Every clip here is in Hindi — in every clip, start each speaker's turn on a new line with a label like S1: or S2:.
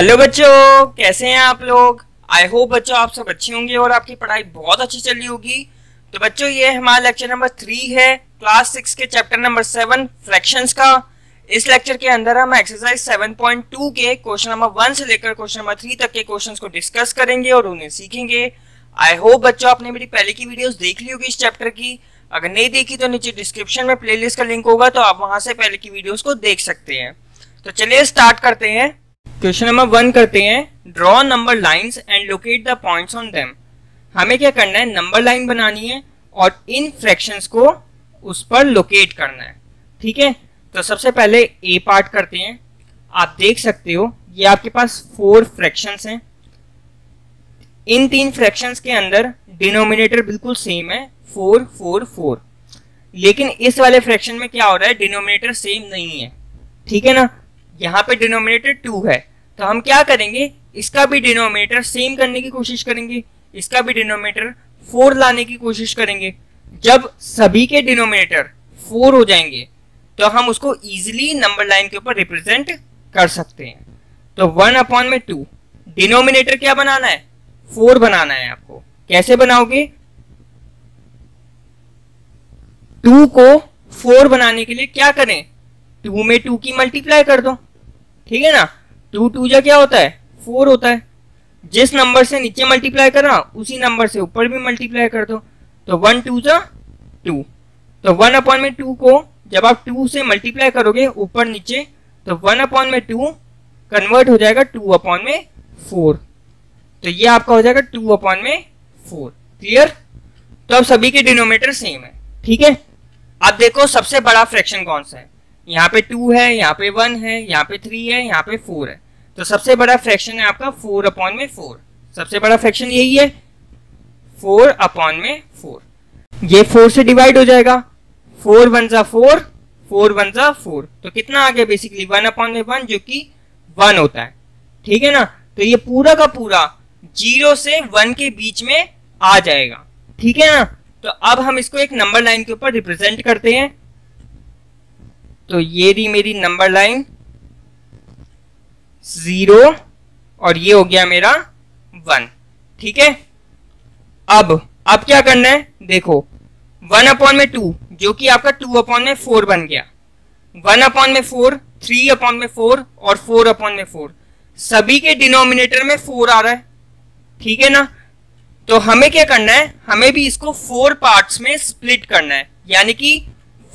S1: हेलो बच्चों, कैसे हैं आप लोग? आई होप बच्चों आप सब अच्छे होंगे और आपकी पढ़ाई बहुत अच्छी चल रही होगी। तो बच्चों, ये हमारा लेक्चर नंबर थ्री है क्लास सिक्स के चैप्टर नंबर सेवन फ्रैक्शंस का। इस लेक्चर के अंदर हम एक्सरसाइज 7.2 के क्वेश्चन नंबर वन से लेकर क्वेश्चन नंबर थ्री तक के क्वेश्चंस को डिस्कस करेंगे और उन्हें सीखेंगे। आई होप बच्चों, आपने मेरी पहले की वीडियोस देख ली होगी इस चैप्टर की। अगर नहीं देखी तो नीचे डिस्क्रिप्शन में प्लेलिस्ट का लिंक होगा तो आप वहाँ से पहले की वीडियोस को देख सकते हैं। तो चलिए स्टार्ट करते हैं। क्वेश्चन नंबर वन करते हैं. Draw number lines and locate the points on them हमें क्या करना है? नंबर लाइन बनानी है और इन फ्रैक्शंस को उस पर लोकेट करना है. ठीक है? तो सबसे पहले ए पार्ट करते हैं. आप देख सकते हो, ये आपके पास फोर फ्रैक्शंस हैं. इन तीन फ्रैक्शंस के अंदर डिनोमिनेटर बिल्कुल सेम है. फोर फोर फोर लेकिन इस वाले फ्रैक्शन में क्या हो रहा है? डिनोमिनेटर सेम नहीं है. ठीक है ना? यहाँ पे डिनोमिनेटर टू है. तो हम क्या करेंगे? इसका भी डिनोमिनेटर सेम करने की कोशिश करेंगे। इसका भी डिनोमिनेटर फोर लाने की कोशिश करेंगे। जब सभी के डिनोमिनेटर फोर हो जाएँगे तो हम उसको इजीली नंबर लाइन के ऊपर रिप्रेजेंट कर सकते हैं। तो वन अपॉन में टू डिनोमिनेटर क्या बनाना है? फोर बनाना है आपको। कैसे बनाओगे? टू को फोर बनाने के लिए क्या करें? टू में टू की मल्टीप्लाई कर दो। ठीक है ना? टू टू जा क्या होता है? फोर होता है। जिस नंबर से नीचे मल्टीप्लाई कर उसी नंबर से ऊपर भी मल्टीप्लाई कर दो। तो वन टू जा टू तो वन अपॉन में टू को जब आप टू से मल्टीप्लाई करोगे, ऊपर नीचे तो वन अपॉन में टू कन्वर्ट हो जाएगा टू अपॉन में फोर तो ये आपका हो जाएगा टू अपॉन में फोर क्लियर तो अब सभी के डिनोमीटर सेम है। ठीक है? अब देखो सबसे बड़ा फ्रैक्शन कौन सा है। यहाँ पे टू है, यहाँ पे वन है, यहाँ पे थ्री है, यहाँ पे फोर है। तो सबसे बड़ा फ्रैक्शन है आपका फोर अपॉन में फोर सबसे बड़ा फ्रैक्शन यही है. फोर अपॉन में फोर ये फोर से डिवाइड हो जाएगा. फोर वन जा फोर फोर वन जा फोर तो कितना आ गया बेसिकली वन अपॉन में वन जो कि वन होता है. ठीक है ना? तो ये पूरा का पूरा ज़ीरो से वन के बीच में आ जाएगा. ठीक है ना? तो अब हम इसको एक नंबर लाइन के ऊपर रिप्रेजेंट करते हैं. तो ये रही मेरी नंबर लाइन ज़ीरो और ये हो गया मेरा वन। ठीक है? अब अब क्या करना है? देखो, वन अपॉन में टू, जो कि आपका टू अपॉन में फोर बन गया। वन अपॉन में फोर, थ्री अपॉन में फोर और फोर अपॉन में फोर। सभी के डिनोमिनेटर में फोर आ रहा है। ठीक है ना? तो हमें क्या करना है? हमें भी इसको फोर पार्ट्स में स्प्लिट करना है। यानी कि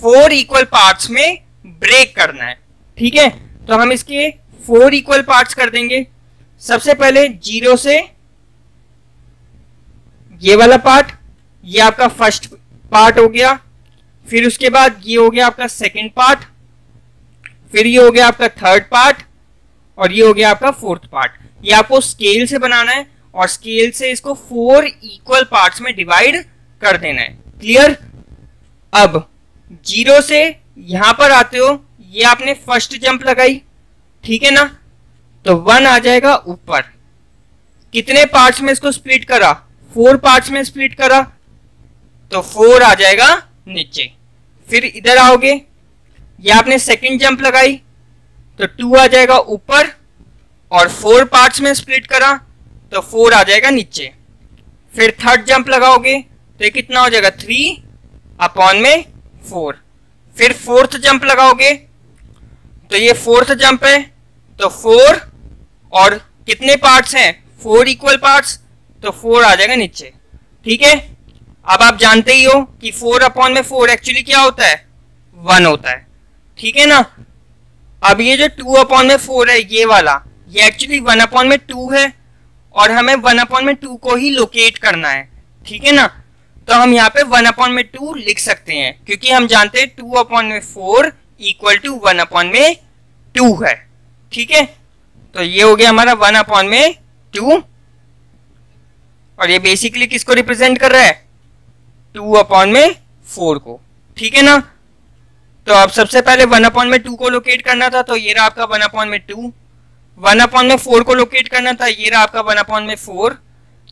S1: फोर इक्वल पार्ट्स में ब्रेक करना है। ठीक है? तो हम इसके फोर इक्वल पार्ट्स कर देंगे। सबसे पहले ज़ीरो से ये वाला पार्ट, ये आपका फ़र्स्ट पार्ट हो गया। फिर उसके बाद ये हो गया आपका सेकंड पार्ट। फिर ये हो गया आपका थर्ड पार्ट और ये हो गया आपका फोर्थ पार्ट। ये आपको स्केल से बनाना है और स्केल से इसको फोर इक्वल पार्ट्स में डिवाइड कर देना है। क्लियर? अब ज़ीरो से यहाँ पर आते हो, ये आपने फ़र्स्ट जंप लगाई। ठीक है ना? तो वन आ जाएगा ऊपर। कितने पार्ट्स में इसको स्प्लिट करा? फोर पार्ट्स में स्प्लिट करा। तो फोर आ जाएगा नीचे। फिर इधर आओगे। ये आपने सेकंड जंप लगाई। तो टू आ जाएगा ऊपर और फोर पार्ट्स में स्प्लिट करा। तो फोर आ जाएगा नीचे। फिर थर्ड जंप लगाओगे। तो ये कितना हो जाएगा? थ्री अपॉन में फोर फिर फोर्थ जंप लगाओगे। तो ये फोर्थ जंप है। तो फोर और कितने पार्ट्स हैं? फोर इक्वल पार्ट्स तो फोर आ जाएगा नीचे। ठीक है? अब आप जानते ही हो कि फोर अपॉन में फोर एक्चुअली क्या होता है? वन होता है। ठीक है ना? अब ये जो टू अपॉन में फोर है, ये वाला, ये एक्चुअली वन अपॉन में टू है और हमें वन अपॉन में टू को ही लोकेट करना है। ठीक है ना? तो हम यहाँ पे वन अपॉन में टू लिख सकते हैं, क्योंकि हम जानते हैं टू अपॉन में four equal two one upon में टू है। ठीक है तो ये हो गया हमारा वन अपॉन में टू और ये बेसिकली किसको रिप्रेजेंट कर रहा है टू अपॉन में फोर को ठीक है ना तो अब सबसे पहले वन अपॉन में टू को लोकेट करना था तो ये रहा आपका वन अपॉन में टू वन अपॉन में फोर को लोकेट करना था ये रहा आपका वन अपॉन में फोर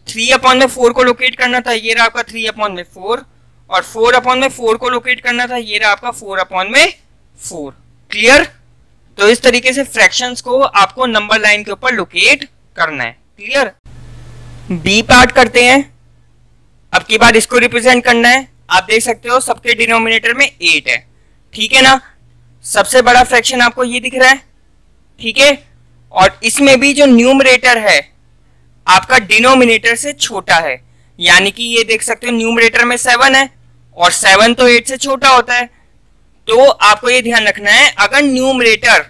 S1: थ्री अपॉन में फोर को लोकेट करना था ये रहा आपका थ्री अपॉन में फोर और फोर अपॉन में फोर को लोकेट करना था ये रहा आपका फोर अपॉन में फोर क्लियर तो इस तरीके से फ्रैक्शंस को आपको नंबर लाइन के ऊपर लोकेट करना है। क्लियर बी पार्ट करते हैं। अब की बार इसको रिप्रेजेंट करना है। आप देख सकते हो सबके डिनोमिनेटर में एट है। ठीक है ना? सबसे बड़ा फ्रैक्शन आपको ये दिख रहा है। ठीक है? और इसमें भी जो न्यूमरेटर है, आपका डिनोमिनेटर से छोटा है। यानी कि ये देख सकते हो न्यूमरेटर में सेवन है और सेवन तो एट से छोटा होता है। तो आपको ये ध्यान रखना है, अगर न्यूमरेटर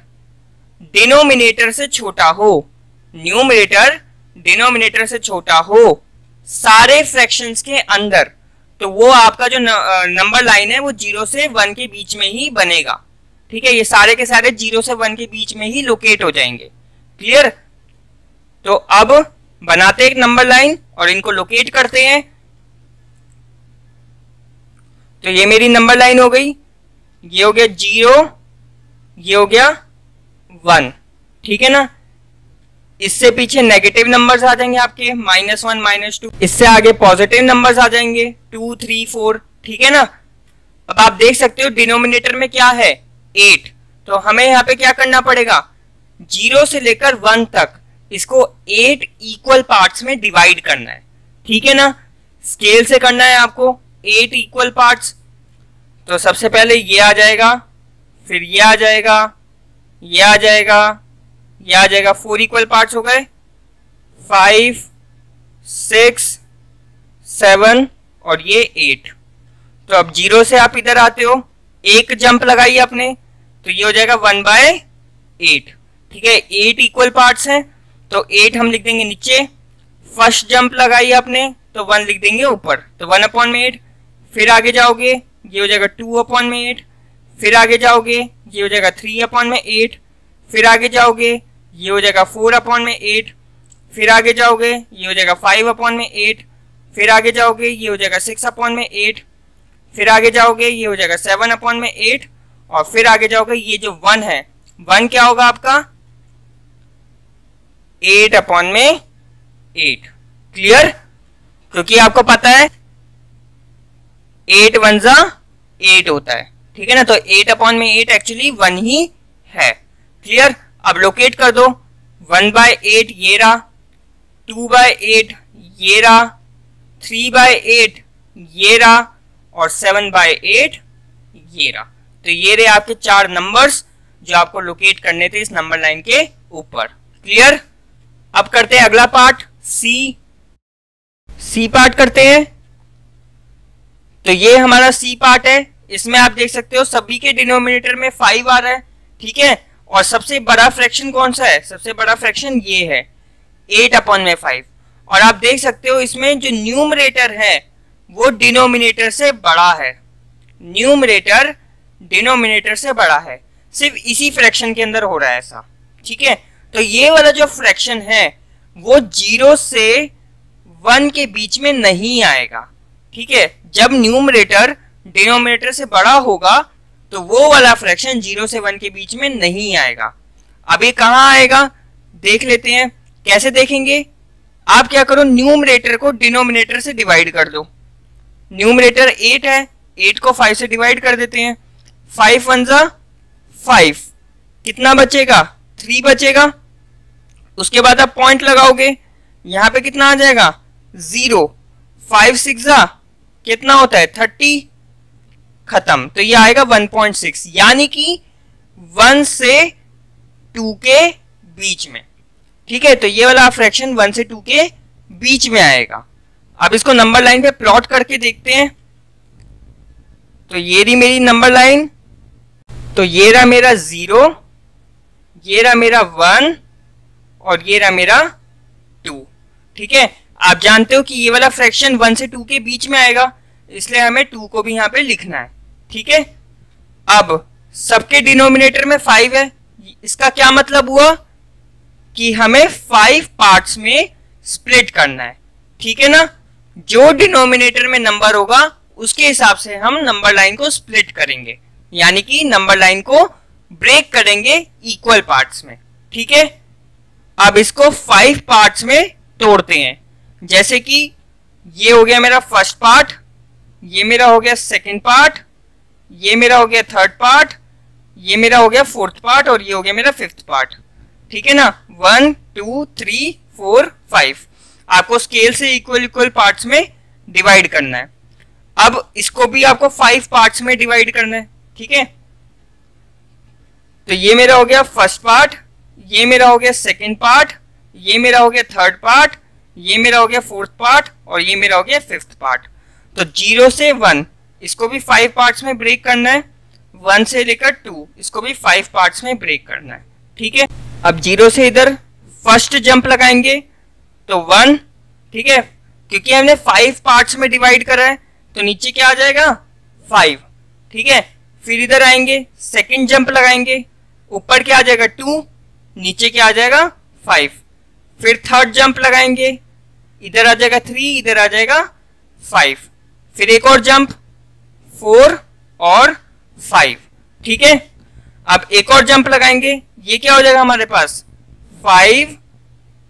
S1: डिनोमिनेटर से छोटा हो न्यूमरेटर डिनोमिनेटर से छोटा हो, सारे फ्रैक्शंस के अंदर तो वो आपका जो नंबर लाइन है, वो ज़ीरो से वन के बीच में ही बनेगा। ठीक है, ये सारे के सारे ज़ीरो से वन के बीच में ही लोकेट हो जाएँगे। क्लियर तो अब बनाते एक नंबर लाइन और इनको लोकेट करते हैं। तो ये मेरी नंबर लाइन हो गई। ये हो गया ज़ीरो, ये हो गया वन, ठीक है ना? इससे पीछे नेगेटिव नंबर्स आ जाएँगे आपके माइनस वन माइनस टू इससे आगे पॉजिटिव नंबर्स आ जाएँगे टू थ्री फोर ठीक है ना? अब आप देख सकते हो डिनोमिनेटर में क्या है? एट तो हमें यहाँ पे क्या करना पड़ेगा? ज़ीरो से लेकर वन तक, इसको एट इक्वल पार्ट्स में डिवाइड करना है, ठीक है ना? स्केल से करना है आपको एट इक्वल पार्ट्स तो सबसे पहले ये आ जाएगा, फिर ये आ जाएगा, ये आ जाएगा, ये आ जाएगा। फोर इक्वल पार्ट्स हो गए। फाइव सिक्स सेवन और ये एट तो अब ज़ीरो से आप इधर आते हो। एक जंप लगाइए अपने तो ये हो जाएगा वन बाय एट ठीक है? एट इक्वल पार्ट्स हैं। तो एट हम लिख देंगे नीचे। फ़र्स्ट जंप लगाइए अपने तो वन लिख देंगे ऊपर। तो वन अपॉन में एट फिर आगे जाओगे। ये हो जाएगा टू अपॉन में एट फिर आगे जाओगे, ये हो जाएगा थ्री अपॉन में एट फिर आगे जाओगे, ये हो जाएगा फोर अपॉन में एट फिर आगे जाओगे, ये हो जाएगा फाइव अपॉन में एट फिर आगे जाओगे, ये हो जाएगा सिक्स अपॉन में एट फिर आगे जाओगे, ये हो जाएगा सेवन अपॉन में एट और फिर आगे जाओगे, ये जो वन है वन क्या होगा आपका? एट अपॉन में एट क्लियर क्योंकि आपको पता है एट वन जा एट होता है। ठीक है ना? तो एट अपॉन में एट एक्चुअली वन ही है। क्लियर अब लोकेट कर दो। वन बाय एट ये रहा। टू बाय एट ये रहा। थ्री बाय एट ये रहा। और सेवन बाय एट ये रहा। तो ये रहे आपके चार नंबर्स जो आपको लोकेट करने थे इस नंबर लाइन के ऊपर। क्लियर अब करते हैं अगला पार्ट सी सी पार्ट करते हैं। तो ये हमारा सी पार्ट है। इसमें आप देख सकते हो, सभी के डिनोमिनेटर में फाइव आ रहा है, ठीक है? और सबसे बड़ा फ्रैक्शन कौन सा है? सबसे बड़ा फ्रैक्शन ये है एट अपॉन में फाइव और आप देख सकते हो, इसमें जो न्यूमरेटर है, वो डिनोमिनेटर से बड़ा है। न्यूमरेटर डिनोमिनेटर से बड़ा है। सिर्फ़ इसी फ्रैक्शन के अंदर हो रहा है ऐसा, ठीक है? तो ये वाला जो फ्रैक्शन है, वो ज़ीरो से वन के बीच में नहीं आएगा, ठीक है? जब न्यूमरेटर डिनोमिनेटर से बड़ा होगा तो वो वाला फ्रैक्शन ज़ीरो से वन के बीच में नहीं आएगा। ये कहाँ आएगा? देख लेते हैं। कैसे देखेंगे? आप क्या करो न्यूमरेटर को डिनोमिनेटर से डिवाइड कर दो। न्यूमरेटर एट है। एट को फाइव से डिवाइड कर देते हैं। फाइव वन जा फाइव कितना बचेगा? थ्री बचेगा। उसके बाद आप पॉइंट लगाओगे। यहाँ पे कितना आ जाएगा? ज़ीरो फाइव सिक्स जा कितना होता है? थर्टी खत्म। तो ये आएगा 1.6 यानी कि वन से टू के बीच में। ठीक है? तो ये वाला फ्रैक्शन वन से टू के बीच में आएगा। अब इसको नंबर लाइन पे प्लॉट करके देखते हैं। तो ये रही मेरी नंबर लाइन। तो ये रहा मेरा ज़ीरो, ये रहा मेरा वन और ये रहा मेरा टू। ठीक है? आप जानते हो कि ये वाला फ्रैक्शन वन से टू के बीच में आएगा, इसलिए हमें टू को भी यहाँ पे लिखना है, ठीक है? अब, सबके डिनोमिनेटर में फाइव है, इसका क्या मतलब हुआ? कि हमें फाइव पार्ट्स में स्प्लिट करना है, ठीक है ना? जो डिनोमिनेटर में नंबर होगा, उसके हिसाब से हम नंबर लाइन को स्प्लिट करेंगे, यानी कि नंबर लाइन को ब्रेक करेंगे इक्वल पार्ट्स में, ठीक है? अब इसको फाइव पार्ट्स में तोड़ते हैं। जैसे कि ये हो गया मेरा फ़र्स्ट पार्ट ये मेरा हो गया सेकंड पार्ट ये मेरा हो गया थर्ड पार्ट ये मेरा हो गया फोर्थ पार्ट और ये हो गया मेरा फिफ्थ पार्ट ठीक है ना? One two three four five आपको स्केल से इक्वल इक्वल पार्ट्स में डिवाइड करना है. अब इसको भी आपको फाइव पार्ट्स में डिवाइड करना है. ठीक है? तो ये मेरा हो गया फ़र्स्ट पार्ट ये मेरा हो गया सेकेंड पार्ट ये मेरा हो गया थर्ड पार्ट ये मेरा हो गया फोर्थ पार्ट और ये मेरा हो गया फिफ्थ पार्ट। तो ज़ीरो से वन, इसको भी फाइव पार्ट्स में ब्रेक करना है। वन से लेकर टू इसको भी फाइव पार्ट्स में ब्रेक करना है। ठीक है? अब ज़ीरो से इधर फ़र्स्ट जंप लगाएँगे तो वन ठीक है? क्योंकि हमने फाइव पार्ट्स में डिवाइड करा है तो नीचे क्या आ जाएगा? फाइव ठीक है? फिर इधर आएँगे सेकंड जंप लगाएँगे, ऊपर क्या आ जाएगा? टू नीचे क्या आ जाएगा? फाइव फिर थर्ड जंप लगाएँगे इधर आ जाएगा थ्री इधर आ जाएगा फाइव फिर एक और जंप फोर और फाइव ठीक है? अब एक और जंप लगाएँगे। ये क्या हो जाएगा हमारे पास? फाइव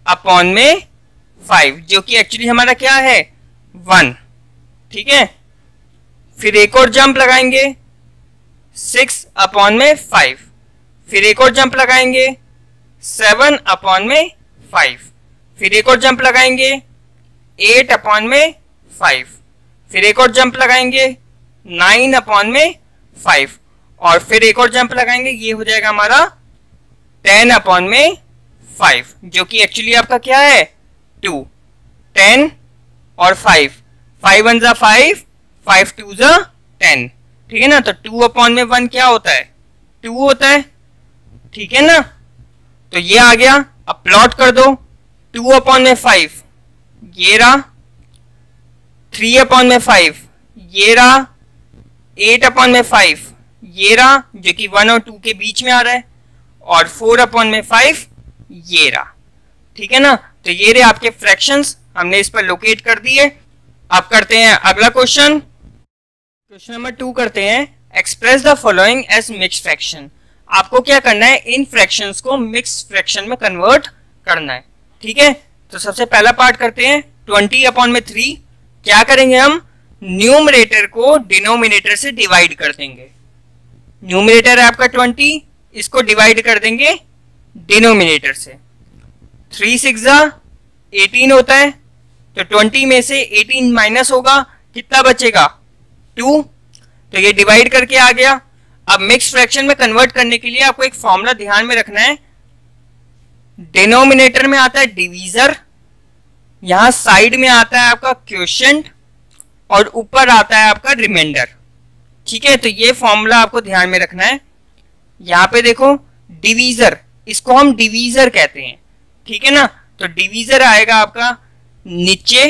S1: अपॉन में फाइव जो कि एक्चुअली हमारा क्या है? वन ठीक है? फिर एक और जंप लगाएँगे। सिक्स अपॉन में फाइव फिर एक और जंप लगाएँगे। सेवन अपॉन में फाइव फिर एक और जंप लगाएँगे। एट अपॉन में फाइव। फिर एक और जंप लगाएँगे, नाइन अपॉन में फाइव। और फिर एक और जंप लगाएँगे, ये हो जाएगा हमारा टेन अपॉन में फाइव, जो कि एक्चुअली आपका क्या है? टू। टेन और फाइव। फाइव वन ज़ा फाइव फाइव टू ज़ा टेन। ठीक है ना? तो टू अपॉन में वन क्या होता है? टू होता है। ठीक है ना? तो ये आ गया। अब प्लॉट कर दो। टू अपॉन में फाइव। ये रहा थ्री अपॉन में फाइव ये रहा एट अपॉन में फाइव ये रहा जो कि वन और टू के बीच में आ रहा है, और फोर अपॉन में फाइव ये रहा ठीक है ना? तो ये रहे आपके फ्रैक्शंस हमने इस पर लोकेट कर दिए। अब करते हैं अगला क्वेश्चन क्वेश्चन नंबर टू करते हैं। Express the following as mix fraction आपको क्या करना है? इन फ्रैक्शंस को मिक्स फ्रैक्शन में कन्वर्ट करना है। ठीक है? तो सबसे पहला पार्ट करते हैं ट्वेंटी अपॉन में थ्री क्या करेंगे हम? न्यूमरेटर को डिनोमिनेटर से डिवाइड कर देंगे। न्यूमरेटर है आपका ट्वेंटी इसको डिवाइड कर देंगे डिनोमिनेटर से। थ्री सिक्स एटीन होता है तो ट्वेंटी में से एटीन माइनस होगा, कितना बचेगा? टू तो ये डिवाइड करके आ गया। अब मिक्स फ्रैक्शन में कन्वर्ट करने के लिए आपको एक फॉर्मूला ध्यान में रखना है। डिनोमिनेटर में आता है डिवीजर यहाँ साइड में आता है आपका क्वेश्चन और ऊपर आता है आपका रिमाइंडर। ठीक है तो ये फॉर्मूला आपको ध्यान में रखना है। यहाँ पे देखो डिवीजर इसको हम डिवीजर कहते हैं। ठीक है ना? तो डिवीजर आएगा आपका नीचे।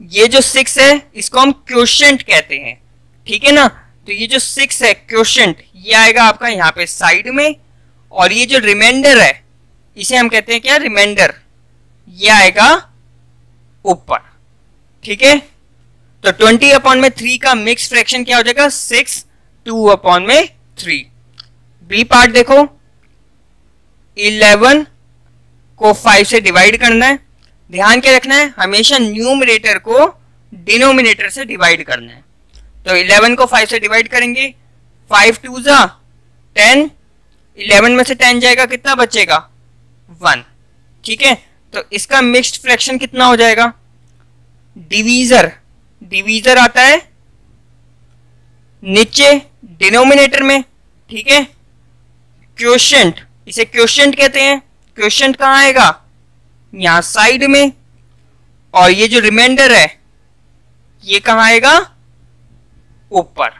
S1: ये जो सिक्स है, इसको हम क्वेश्चन कहते हैं। ठीक है ना? तो ये जो सिक्स है क्वेश्चन ये आएगा आपका यहाँ पे साइड में। और ये जो रिमाइंडर है, इसे हम कहते हैं क्या? रिमाइंडर ये आएगा ऊपर, ठीक है? तो ट्वेंटी अपॉन में थ्री का मिक्स फ्रैक्शन क्या हो जाएगा? सिक्स टू अपॉन में थ्री बी पार्ट देखो। इलेवन को फाइव से डिवाइड करना है। ध्यान क्या रखना है? हमेशा न्यूमिनेटर को डिनोमिनेटर से डिवाइड करना है। तो 11 को 5 से डिवाइड करेंगे। 5 टू ज़ा टेन इलेवन में से 10 जाएगा कितना? बचेगा 1 ठीक है? तो इसका मिक्स्ड फ्रैक्शन कितना हो जाएगा? डिवीजर डिवीजर आता है नीचे डिनोमिनेटर में, ठीक है? क्वेश्चंट इसे क्वेश्चंट कहते हैं। क्वेश्चंट कहाँ आएगा? यहाँ साइड में। और ये जो रिमाइंडर है, ये कहाँ आएगा? ऊपर,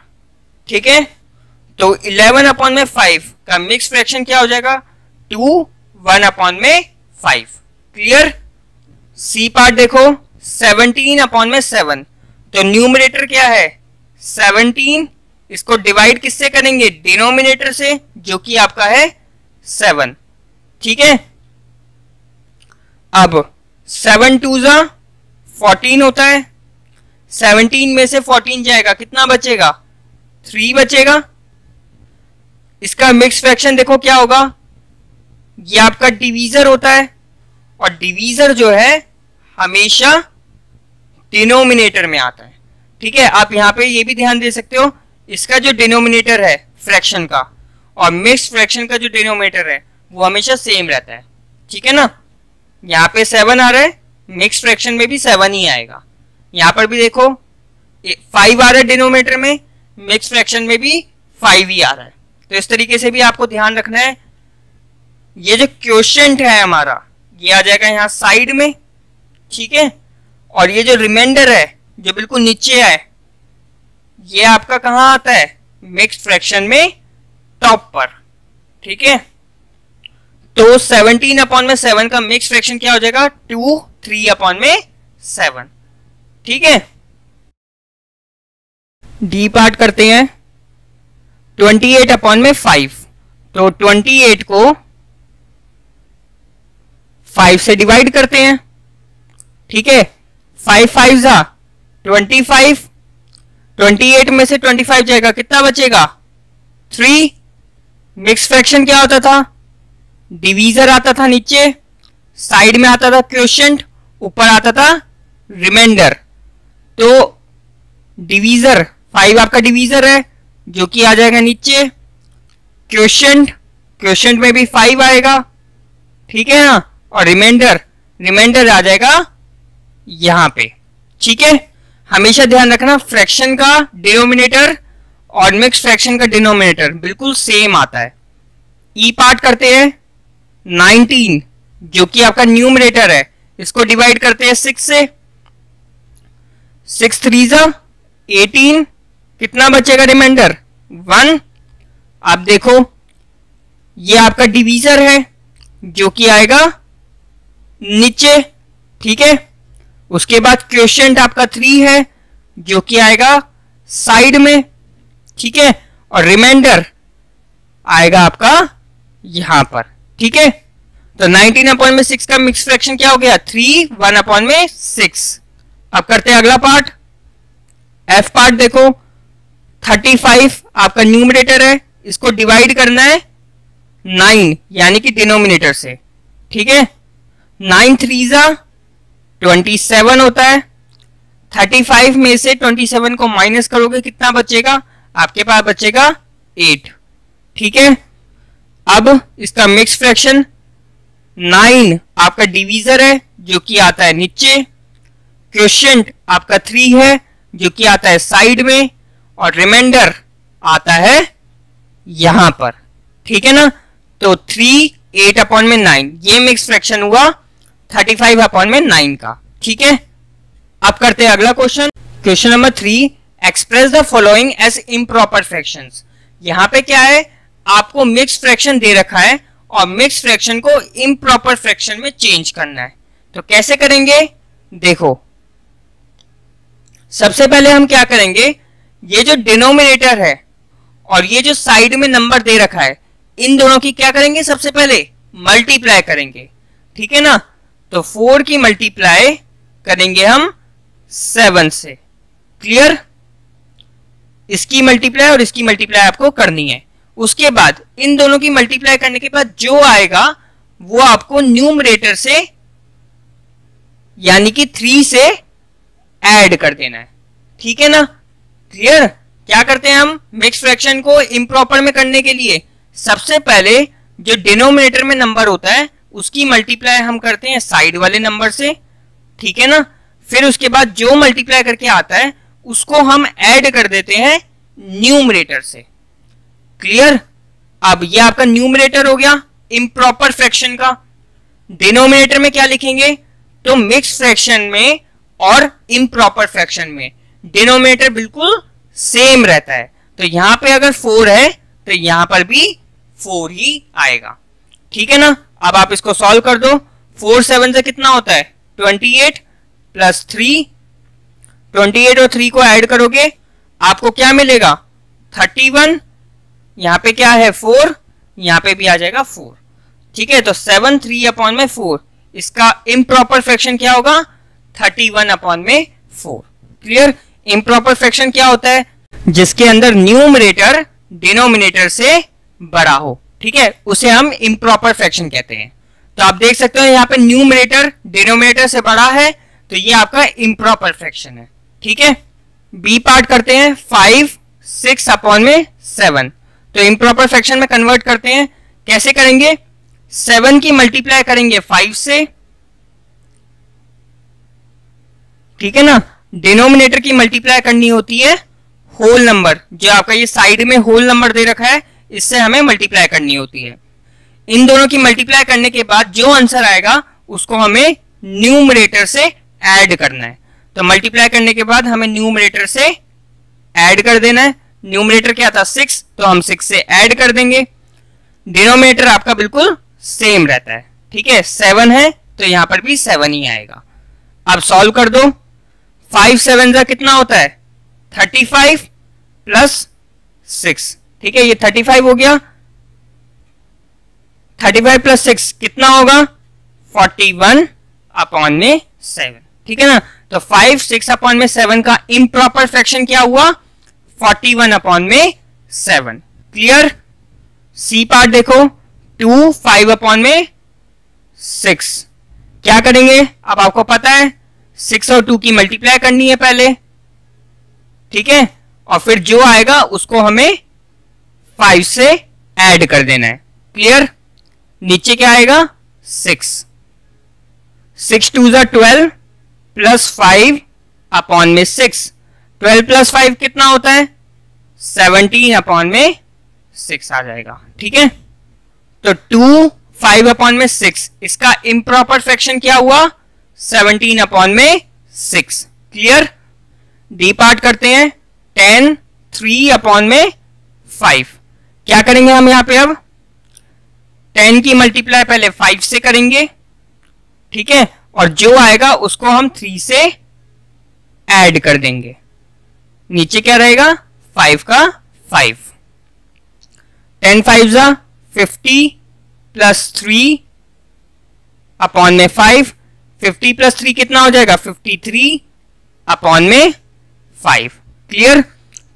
S1: ठीक है? तो 11 अपॉन में 5 का मिक्स फ्रैक्शन क्या हो जाएगा? 2 1 अपॉन में 5 क्लियर सी पार्ट देखो 17 अपॉन में 7 तो न्यूमिनेटर क्या है? 17 इसको डिवाइड किससे करेंगे? डिनोमिनेटर से, जो कि आपका है 7 ठीक है? अब 7 टू ज़ा फोर्टीन होता है. सेवनटीन में से फोर्टीन जाएगा, कितना बचेगा? थ्री बचेगा. इसका मिक्स फ्रैक्शन देखो क्या होगा? ये आपका डिवीजर होता है. और डिवीजर जो है, हमेशा डिनोमिनेटर में आता है। ठीक है, आप यहाँ पे ये भी ध्यान दे सकते हो, इसका जो डिनोमिनेटर है, फ्रैक्शन का, और मिक्स फ्रैक्शन का जो डिनोमिनेटर है, वो हमेशा सेम रहता है। ठीक है ना? यहाँ पे सेवन आ रहा है मिक्स फ्रैक्शन में भी सेवन ही आएगा। यहाँ पर भी देखो फाइव आ रहा है डिनोमिनेटर में मिक्स फ्रैक्शन में भी फाइव ही आ रहा है। तो इस तरीके से भी आपको ध्यान रखना है। ये जो क्वेश्चन है हमारा ये आ जाएगा यहाँ साइड में, ठीक है? और ये जो रिमाइंडर है, जो बिल्कुल नीचे है, ये आपका कहाँ आता है? मिक्स फ्रैक्शन में टॉप पर, ठीक है? तो 17 अपॉन में 7 का मिक्स फ्रैक्शन क्या हो जाएगा? 2 3 अपॉन में 7 ठीक है? डी पार्ट करते हैं। 28 अपॉन में 5 तो 28 को 5 से डिवाइड करते हैं। ठीक है? 5 फाइव जा। 25 28 में से 25 जाएगा। कितना बचेगा? 3 मिक्स फ्रैक्शन क्या होता था? डिवीजर आता था नीचे। साइड में आता था क्वेश्चन ऊपर आता था रिमाइंडर तो डिवीजर फाइव आपका डिवीजर है, जो कि आ जाएगा नीचे। क्वेश्चन क्वेश्चन में भी फाइव आएगा। ठीक है ना? और रिमाइंडर रिमाइंडर आ जाएगा यहाँ पे। ठीक है? हमेशा ध्यान रखना फ्रैक्शन का डिनोमिनेटर और मिक्स फ्रैक्शन का डिनोमिनेटर बिल्कुल सेम आता है। ई e पार्ट करते हैं 19 जो कि आपका न्यूमिनेटर है। इसको डिवाइड करते हैं सिक्स से। सिक्स थ्री एटीन कितना बचेगा रिमाइंडर वन आप देखो, ये आपका डिवीजर है, जो कि आएगा नीचे, ठीक है? उसके बाद क्वेश्चन आपका थ्री है, जो कि आएगा साइड में, ठीक है? और रिमाइंडर आएगा आपका यहाँ पर, ठीक है? तो 19 अपॉन में सिक्स का मिक्स फ्रैक्शन क्या हो गया? थ्री वन अपॉन में सिक्स अब करते हैं अगला पार्ट एफ़ पार्ट देखो 35 आपका न्यूमिनेटर है, इसको डिवाइड करना है नाइन यानी कि डिनोमिनेटर से, ठीक है? नाइन थ्री जा ट्वेंटी सेवन होता है। थर्टी फाइव में से ट्वेंटी सेवन को माइनस करोगे, कितना बचेगा? आपके पास बचेगा एट ठीक है? अब इसका मिक्स फ्रैक्शन नाइन आपका डिवीजर है, जो कि आता है नीचे। क्वेश्चन आपका थ्री है, जो कि आता है साइड में। और रिमाइंडर आता है यहाँ पर। ठीक है ना? तो थ्री एट अपॉन में नाइन ये मिक्स फ्रैक्शन हुआ। थर्टी फाइव अपॉन में नाइन का। ठीक है? अब करते हैं अगला question. Question number three express the following as improper fractions यहाँ पे क्या है? आपको मिक्स फ्रैक्शन दे रखा है और मिक्स फ्रैक्शन को इम्प्रॉपर फ्रैक्शन में चेंज करना है। तो कैसे करेंगे? देखो। सबसे पहले हम क्या करेंगे? ये जो डिनोमिनेटर है और ये जो साइड में नंबर दे रखा है, इन दोनों की क्या करेंगे? सबसे पहले मल्टीप्लाई करेंगे। ठीक है ना? तो फोर की मल्टीप्लाई करेंगे हम सेवन से। क्लियर? इसकी मल्टीप्लाई और इसकी मल्टीप्लाई आपको करनी है। उसके बाद, इन दोनों की मल्टीप्लाई करने के बाद जो आएगा, वो आपको न्यूमरेटर से, यानी कि थ्री से ऐड कर देना है। ठीक है ना? क्लियर? क्या करते हैं हम? मिक्स फ्रैक्शन को इम्प्रॉपर में करने के लिए, सबसे पहले जो डिनोमिनेटर में नंबर होता है उसकी मल्टीप्लाई हम करते हैं साइड वाले नंबर से, ठीक है ना? फिर उसके बाद जो मल्टीप्लाई करके आता है, उसको हम ऐड कर देते हैं न्यूमरेटर से। क्लियर अब ये आपका न्यूमरेटर हो गया इम्प्रॉपर फ्रैक्शन का। डिनोमिनेटर में क्या लिखेंगे? तो मिक्स फ्रैक्शन में और इम्प्रॉपर फ्रैक्शन में। डिनोमिनेटर बिल्कुल सेम रहता है। तो यहाँ पे अगर फोर है तो यहाँ पर भी फोर ही आएगा। ठीक है ना? अब आप इसको सॉल्व कर दो। फोर सेवन से कितना होता है? Twenty eight plus three twenty eight और थ्री को ऐड करोगे, आपको क्या मिलेगा? थर्टी वन यहाँ पे क्या है? फोर यहाँ पे भी आ जाएगा फोर ठीक है तो सेवन थ्री अपॉन में फोर इसका इम्प्रॉपर फ्रैक्शन क्या होगा? थर्टी वन अपॉन में फोर क्लियर इम्प्रॉपर फ्रैक्शन क्या होता है? जिसके अंदर न्यूमरेटर डिनोमिनेटर से बड़ा हो। ठीक है? उसे हम इम्प्रॉपर फ्रैक्शन कहते हैं। तो आप देख सकते हो यहाँ पे न्यूमरेटर डिनोमिनेटर से बड़ा है तो ये आपका इम्प्रॉपर फ्रैक्शन है। ठीक है? बी पार्ट करते हैं फाइव सिक्स अपॉन में सेवन तो इम्प्रॉपर फ्रैक्शन में कन्वर्ट करते हैं, कैसे करेंगे? सेवन की मल्टीप्लाई करेंगे फाइव से। ठीक है ना? डिनोमिनेटर की मल्टीप्लाई करनी होती है होल नंबर जो आपका ये साइड में होल नंबर दे रखा है इससे हमें मल्टीप्लाई करनी होती है। इन दोनों की मल्टीप्लाई करने के बाद जो आंसर आएगा, उसको हमें न्यूमरेटर से ऐड करना है। तो मल्टीप्लाई करने के बाद हमें न्यूमरेटर से ऐड कर देना है। न्यूमरेटर क्या था? सिक्स तो हम सिक्स से ऐड कर देंगे। डिनोमिनेटर आपका बिल्कुल सेम रहता है। ठीक है? सेवन है तो यहाँ पर भी सेवन ही आएगा। अब सॉल्व कर दो। फाइव सेवन जा कितना होता है? थर्टी फाइव प्लस सिक्स ठीक है, ये थर्टी फाइव हो गया। थर्टी फाइव प्लस सिक्स कितना होगा? फोर्टी वन अपॉन में सेवन ठीक है ना? तो फाइव सिक्स अपॉन में सेवन का इम्प्रॉपर फ्रैक्शन क्या हुआ? फोर्टी वन अपॉन में सेवन क्लियर सी पार्ट देखो। टू फाइव अपॉन में सिक्स क्या करेंगे? अब आपको पता है सिक्स और टू की मल्टीप्लाई करनी है पहले। ठीक है? और फिर जो आएगा, उसको हमें फाइव से ऐड कर देना है। क्लियर नीचे क्या आएगा? सिक्स सिक्स टू ज़ा ट्वेल्व प्लस फाइव अपॉन में सिक्स ट्वेल्व प्लस फाइव कितना होता है? सेवनटीन अपॉन में सिक्स आ जाएगा। ठीक है? तो टू फाइव अपॉन में सिक्स इसका इम्प्रॉपर फ्रैक्शन क्या हुआ? सेवनटीन अपॉन में सिक्स क्लियर डी पार्ट करते हैं। टेन थ्री अपॉन में फाइव क्या करेंगे हम यहाँ पे अब? टेन की मल्टीप्लाई पहले फाइव से करेंगे, ठीक है? और जो आएगा उसको हम थ्री से ऐड कर देंगे। नीचे क्या रहेगा? फाइव का फाइव टेन फाइव जा फिफ्टी प्लस थ्री अपॉन में फाइव फिफ्टी प्लस थ्री कितना हो जाएगा? फिफ्टी थ्री अपॉन में फाइव क्लियर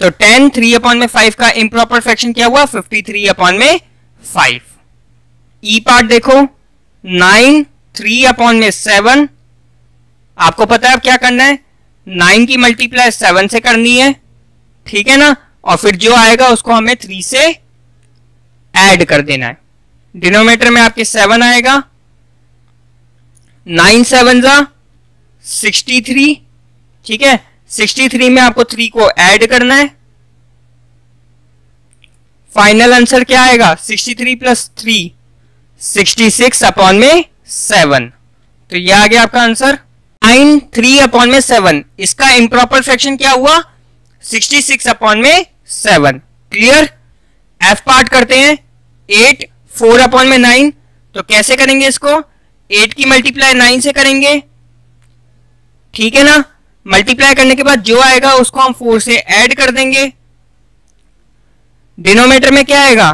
S1: तो टेन थ्री अपॉन में फाइव का इम्प्रॉपर फ्रैक्शन क्या हुआ? फिफ्टी थ्री अपॉन में फाइव ई पार्ट देखो। नाइन थ्री अपॉन में सेवन आपको पता है अब क्या करना है? नाइन की मल्टीप्लाई सेवन से करनी है। ठीक है ना? और फिर जो आएगा उसको हमें थ्री से ऐड कर देना है। डिनोमीटर में आपके सेवन आएगा। नाइन सेवन जा सिक्सटी थ्री ठीक है? सिक्सटी थ्री में आपको थ्री को ऐड करना है। फाइनल आंसर क्या आएगा? Sixty three plus three sixty six upon में सेवन तो ये आ गया आपका आंसर नाइन थ्री अपॉन में सेवन इसका इम्प्रॉपर फ्रैक्शन क्या हुआ? सिक्सटी सिक्स अपॉन में सेवन क्लियर एफ़ पार्ट करते हैं। एट फोर अपॉन में नाइन तो कैसे करेंगे इसको? एट की मल्टीप्लाई नाइन से करेंगे। ठीक है ना? मल्टीप्लाई करने के बाद जो आएगा उसको हम फोर से ऐड कर देंगे। डिनोमीटर में क्या आएगा?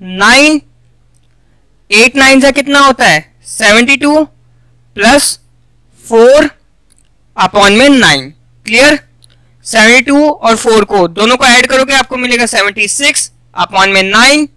S1: नाइन एट नाइन से कितना होता है? Seventy two plus four upon में नाइन क्लियर सेवेंटी टू और फोर को दोनों को ऐड करोगे आपको मिलेगा सेवेंटी सिक्स अपॉन में नाइन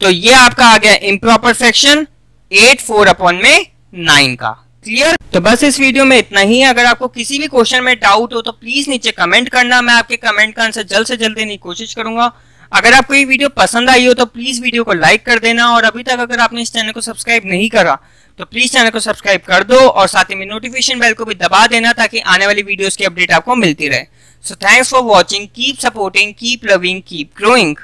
S1: तो ये आपका आ गया improper fraction eight four upon में नाइन का। क्लियर तो बस इस वीडियो में इतना ही। अगर आपको किसी भी क्वेश्चन में डाउट हो तो प्लीज़ नीचे कमेंट करना। मैं आपके कमेंट का आंसर जल्द से जल्द देने की कोशिश करूँगा। अगर आपको ये वीडियो पसंद आई हो तो प्लीज़ वीडियो को लाइक कर देना। और अभी तक अगर आपने इस चैनल को सब्सक्राइब नहीं करा तो प्लीज़ चैनल को सब्सक्राइब कर दो और साथ ही में नोटिफिकेशन बेल को भी दबा देना ताकि आने वाली वीडियोस की अपडेट आपको मिलती रहे। So thanks for watching keep supporting keep loving keep growing